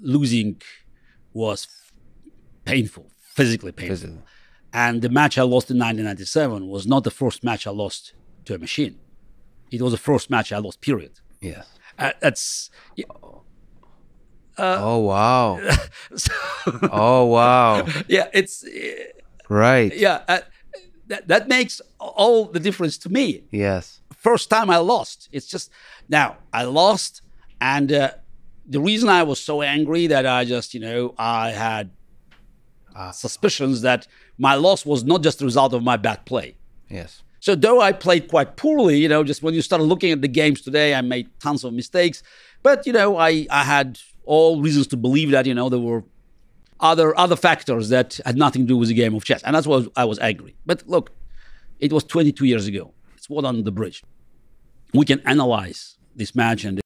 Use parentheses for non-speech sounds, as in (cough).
Losing was painful, physically painful. Physically. And the match I lost in 1997 was not the first match I lost to a machine. It was the first match I lost, period. Yes. Uh, that's oh wow. (laughs) so, Oh wow. (laughs) yeah. It's uh, Right. yeah. Uh, that that makes all the difference to me. Yes. First time I lost. It's just now I lost, and uh, the reason I was so angry that I just you know I had uh, suspicions that my loss was not just the result of my bad play. Yes. So though I played quite poorly, you know, just when you started looking at the games today, I made tons of mistakes. But you know, I I had all reasons to believe that you know there were other other factors that had nothing to do with the game of chess, and that's why I was angry. But look, it was 22 years ago. It's water under the bridge. We can analyze this match and